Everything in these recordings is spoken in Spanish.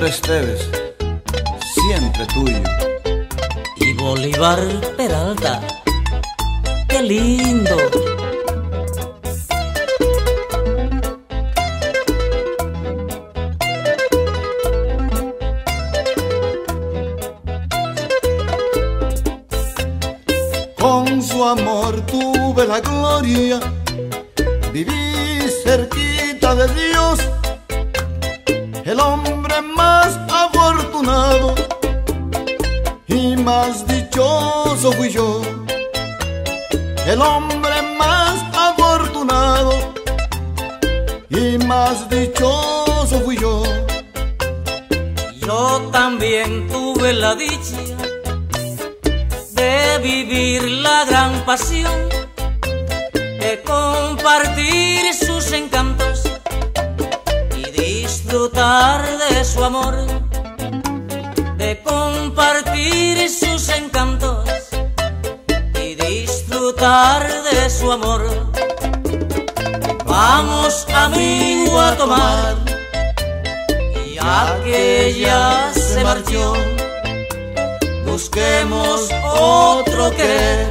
Víctor Esteves, siempre tuyo. Y Bolívar Peralta, qué lindo. Con su amor tuve la gloria, viví cerquita de Dios, el hombre más afortunado y más dichoso fui yo, el hombre más afortunado y más dichoso fui yo. Yo también tuve la dicha de vivir la gran pasión, de compartir sus encantos y disfrutar de su amor, de compartir sus encantos y disfrutar de su amor. Vamos amigo a tomar, ya que ella se marchó busquemos otro querer.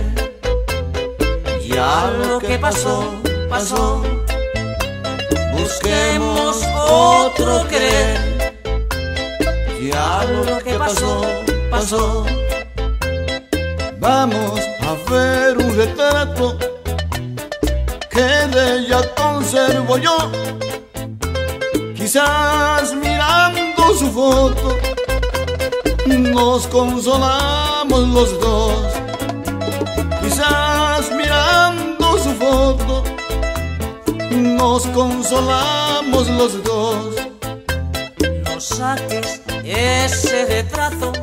Ya lo que pasó, pasó. Busquemos otro querer. Pasó, pasó. Vamos a ver un retrato que de ella conservo yo. Quizás mirando su foto nos consolamos los dos. Quizás mirando su foto nos consolamos los dos. Saques ese retrato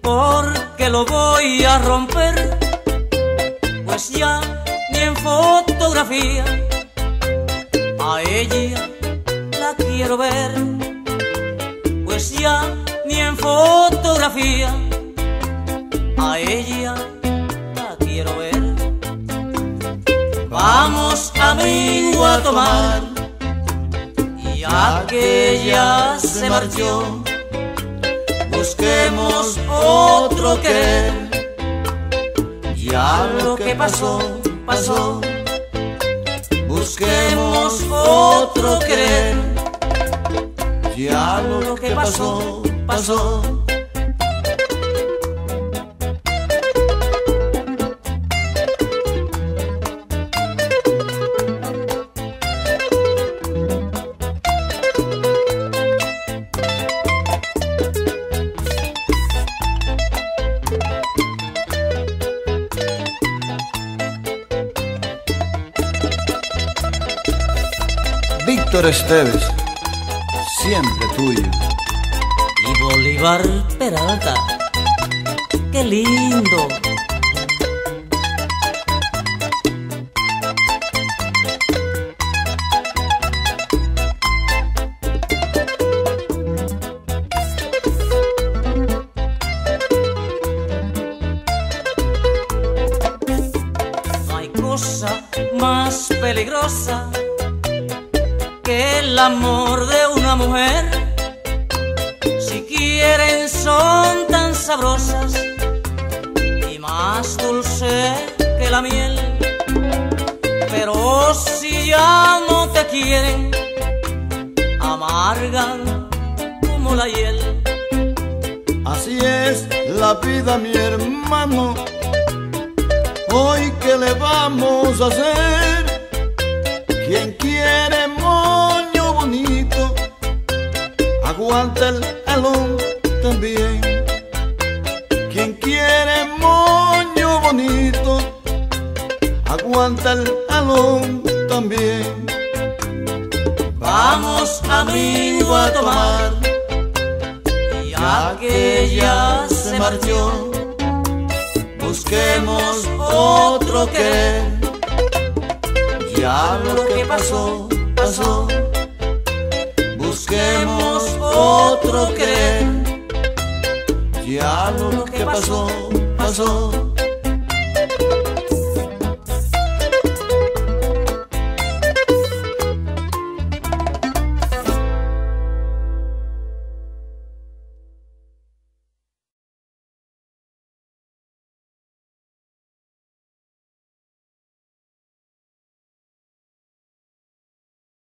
porque lo voy a romper, pues ya ni en fotografía a ella la quiero ver, pues ya ni en fotografía a ella la quiero ver. Vamos amigo a tomar, ya que ella se marchó, busquemos otro querer. Ya lo que pasó, pasó. Busquemos otro querer. Ya lo que pasó, pasó. Víctor Esteves, siempre tuyo. Y Bolívar Peralta, qué lindo. Hay cosa más peligrosa el amor de una mujer. Si quieren son tan sabrosas y más dulce que la miel. Pero si ya no te quieren, amargan como la hiel. Así es la vida, mi hermano. Hoy, ¿qué le vamos a hacer? Quien quiere aguanta el alón también. Quien quiere moño bonito, aguanta el alón también. Vamos amigo a tomar, ya que ella se marchó, busquemos otro querer. Ya lo que pasó, pasó. Busquemos otro querer. Ya lo que pasó, pasó.